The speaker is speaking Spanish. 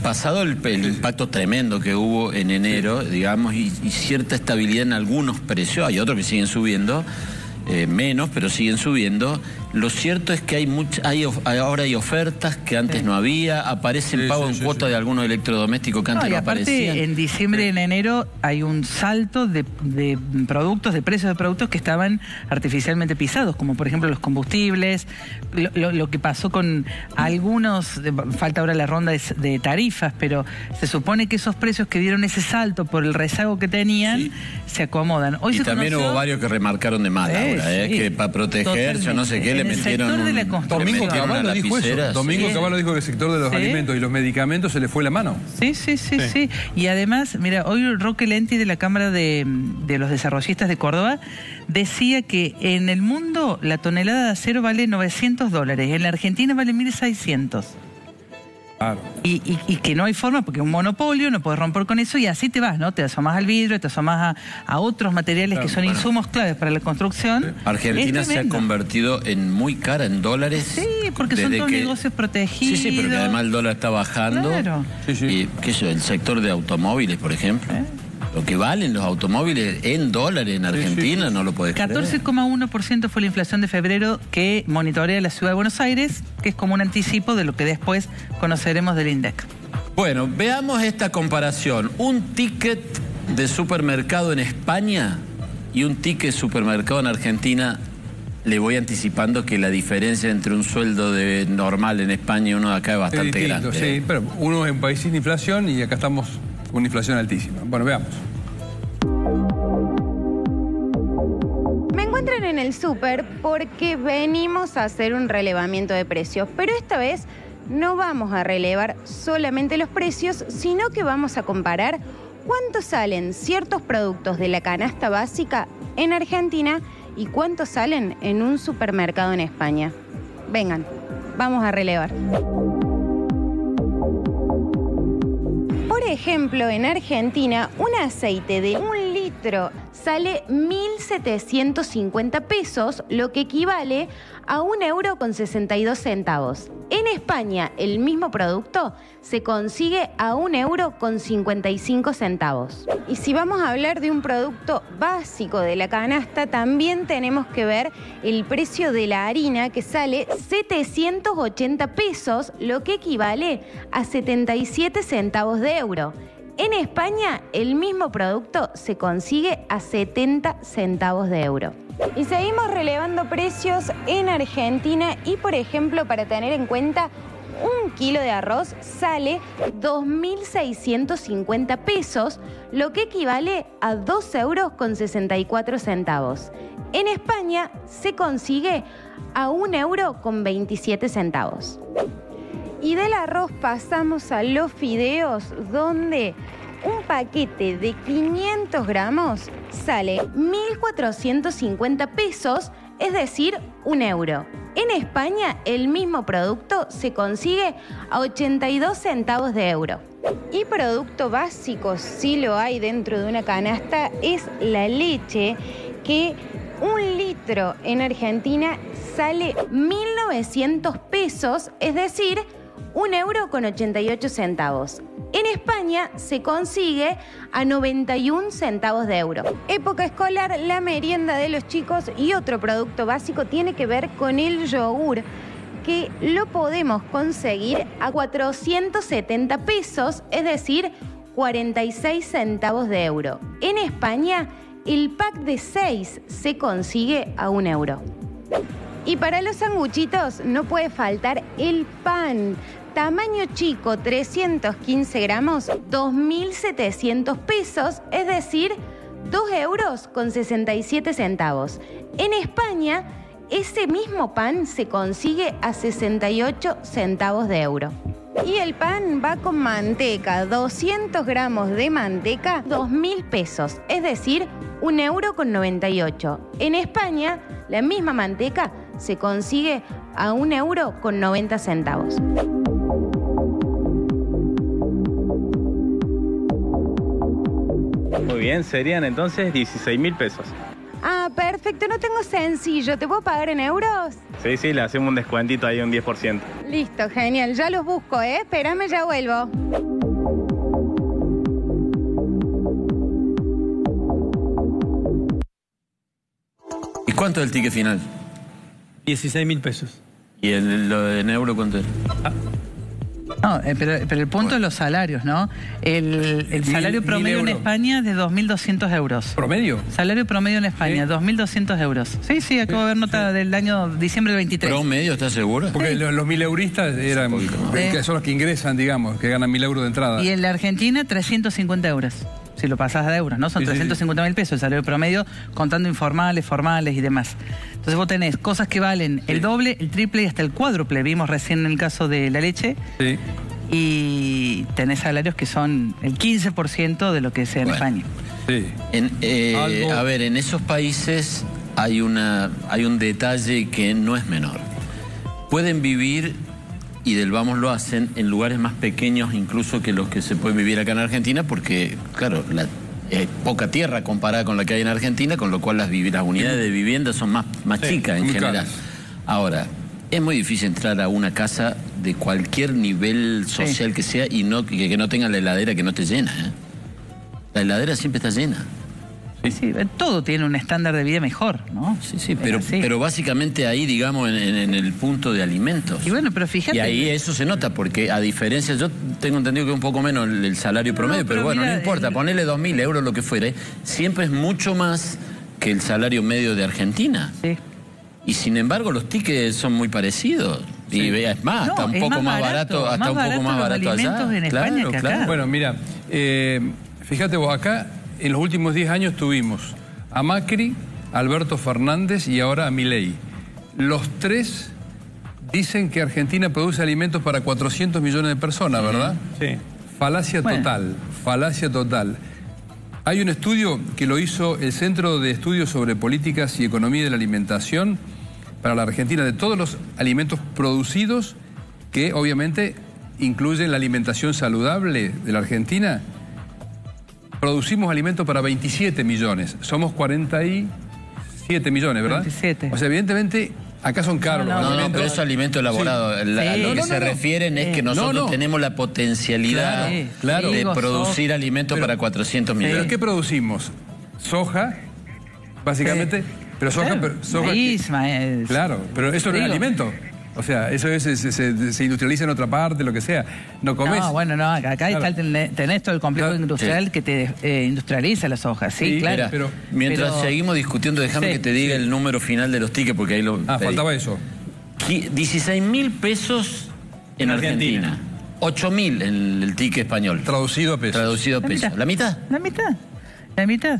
pasado el, el impacto tremendo que hubo en enero, digamos, y, y cierta estabilidad en algunos precios, hay otros que siguen subiendo, eh, menos, pero siguen subiendo. Lo cierto es que hay, mucha, hay ahora hay ofertas que antes no había, aparece el Sí, pago sí, en sí, cuota sí. de algunos electrodomésticos que No, antes y no, aparte, aparecían. en diciembre y en enero hay un salto de, de productos, de precios de productos que estaban artificialmente pisados, como por ejemplo los combustibles, lo, lo- lo que pasó con algunos, de- falta ahora la ronda de, de tarifas, pero se supone que esos precios que dieron ese salto por el rezago que tenían Sí. se acomodan. Hoy y se también conoció- hubo varios que remarcaron de mal Eh, eh, que para protegerse o no sé qué. Le metieron sector de la Domingo una dijo eso. Domingo sí. Cavallo dijo que el sector de los Sí. alimentos y los medicamentos se le fue la mano. Sí, sí, sí, sí, Y además, mira, hoy Roque Lenti de la Cámara de, de los Desarrollistas de Córdoba decía que en el mundo la tonelada de acero vale 900 dólares, en la Argentina vale 1.600. Claro. Y, y- y que no hay forma, porque es un monopolio, no puedes romper con eso y así te vas, ¿no? Te asomas al vidrio, te asomas a, a otros materiales que son insumos claves para la construcción. Argentina Es se ha convertido en muy cara en dólares. Sí, porque son todos que- negocios protegidos. Sí, sí, pero que además el dólar está bajando. Claro. Sí, sí. Y qué sé yo, el sector de automóviles, por ejemplo. ¿Eh? Lo que valen los automóviles en dólares en Argentina, no lo puedes creer. 14,1% fue la inflación de febrero que monitorea la ciudad de Buenos Aires, que es como un anticipo de lo que después conoceremos del INDEC. Bueno, veamos esta comparación. Un ticket de supermercado en España y un ticket de supermercado en Argentina. Le voy anticipando que la diferencia entre un sueldo de normal en España y uno de acá es Es bastante distinto, grande. sí, pero uno es un país sin inflación y acá estamos una inflación altísima. Bueno, veamos. Me encuentran en el súper porque venimos a hacer un relevamiento de precios, pero esta vez no vamos a relevar solamente los precios, sino que vamos a comparar cuánto salen ciertos productos de la canasta básica en Argentina y cuánto salen en un supermercado en España. Vengan, vamos a relevar. Por ejemplo, en Argentina, un aceite de un litro sale 1.750 pesos, lo que equivale a un euro con 62 centavos. En España, el mismo producto se consigue a un euro con 55 centavos. Y si vamos a hablar de un producto básico de la canasta, también tenemos que ver el precio de la harina que sale 780 pesos, lo que equivale a 77 centavos de euro. En España, el mismo producto se consigue a 70 centavos de euro. Y seguimos relevando precios en Argentina y, por ejemplo, para tener en cuenta, un kilo de arroz sale 2.650 pesos, lo que equivale a 2 euros con 64 centavos. En España se consigue a 1 euro con 27 centavos. Y del arroz pasamos a los fideos, donde un paquete de 500 gramos sale 1.450 pesos, es decir, un euro. En España, el mismo producto se consigue a 82 centavos de euro. Y producto básico, si lo hay dentro de una canasta, es la leche, que un litro en Argentina sale 1.900 pesos, es decir, un euro con 88 centavos. En España se consigue a 91 centavos de euro. Época escolar, la merienda de los chicos y otro producto básico tiene que ver con el yogur que lo podemos conseguir a 470 pesos, es decir, 46 centavos de euro. En España, el pack de 6 se consigue a un euro. Y para los sanguchitos no puede faltar el pan. Tamaño chico, 315 gramos, 2.700 pesos, es decir, 2 euros con 67 centavos. En España, ese mismo pan se consigue a 68 centavos de euro. Y el pan va con manteca, 200 gramos de manteca, 2.000 pesos, es decir, 1 euro con 98. En España, la misma manteca se consigue a 1 euro con 90 centavos. Muy bien, serían entonces 16 mil pesos. Ah, Perfecto, no tengo sencillo. ¿Te puedo pagar en euros? Sí, sí, le hacemos un descuentito ahí, un 10%. Listo, genial. Ya los busco, ¿eh? Espérame, ya vuelvo. ¿Y cuánto es el ticket final? 16 mil pesos. ¿Y el, lo en euro cuánto es? No, eh, pero, pero el punto es los salarios, ¿no? El, salario mil promedio en. España es de 2.200 euros. ¿Promedio? Salario promedio en España, 2.200 euros. Sí, sí, acabo de ver nota del año diciembre del 23. ¿Promedio, estás seguro? Porque lo- los mil euristas eran, que son los que ingresan, digamos, que ganan mil euros de entrada. Y en la Argentina, 350 euros. Si lo pasás a euros, ¿no? Son Sí, sí, sí. 350 mil pesos el salario promedio, contando informales, formales y demás. Entonces vos tenés cosas que valen el doble, el triple y hasta el cuádruple. Vimos recién en el caso de la leche. Sí. Y tenés salarios que son el 15% de lo que es en Bueno. España. Sí. En, eh, A ver, en esos países hay, una, hay un detalle que no es menor. Pueden vivir, y del vamos lo hacen, en lugares más pequeños incluso que los que se pueden vivir acá en Argentina, porque, claro, la, poca tierra comparada con la que hay en Argentina, con lo cual las, unidades de vivienda son más, más chicas en general. caras. Ahora, es muy difícil entrar a una casa de cualquier nivel social que sea y no, que, que no tenga la heladera que no esté llena. ¿eh? La heladera siempre está llena. Sí, todo tiene un estándar de vida mejor, ¿no? Sí, sí, pero, básicamente ahí, digamos, en, en- en el punto de alimentos. Y bueno, pero fíjate. Y ahí eso se nota, porque a diferencia, yo tengo entendido que es un poco menos el, el salario promedio, pero, pero bueno, mira, no importa, el- ponerle dos mil euros, lo que fuere, siempre es mucho más que el salario medio de Argentina. Sí. Y sin embargo, los tickets son muy parecidos. Y vea, es más, No, hasta un es poco más más barato, barato, hasta más un poco barato más los barato allá. en que acá. Bueno, mira, eh, fíjate vos, acá en los últimos 10 años tuvimos a Macri, a Alberto Fernández y ahora a Milei. Los tres dicen que Argentina produce alimentos para 400 millones de personas, ¿verdad? Sí. Falacia Bueno. total, falacia total. Hay un estudio que lo hizo el Centro de Estudios sobre Políticas y Economía de la Alimentación para la Argentina de todos los alimentos producidos que obviamente incluyen la alimentación saludable de la Argentina. Producimos alimentos para 27 millones, somos 47 millones, ¿verdad? 47. O sea, evidentemente acá son caros No, los No, no, alimentos. pero eso alimento elaborado. La- a lo que No, se refieren es que nosotros No, no. tenemos la potencialidad Claro, claro. de producir soja. alimentos Pero- para 400 ¿Pero millones. qué producimos? Soja, básicamente. Pero soja, Claro, pero soja maíz, maíz. Claro, pero eso no es alimento. O sea, eso es, se, se- se industrializa en otra parte, lo que sea. No comes. No, bueno, no, acá acá Claro. está el, ten- tenés todo el complejo Claro. industrial que te eh, industrializa las hojas, sí, Sí, claro. Mira, pero- mientras pero- seguimos discutiendo, déjame Sí, que te diga el número final de los tickets, porque ahí lo. ah, pedí. faltaba eso. Qui- 16 mil pesos en, En Argentina. Argentina. 8 mil en el ticket español. Traducido a pesos. Traducido a pesos. ¿La mitad? La mitad. La mitad.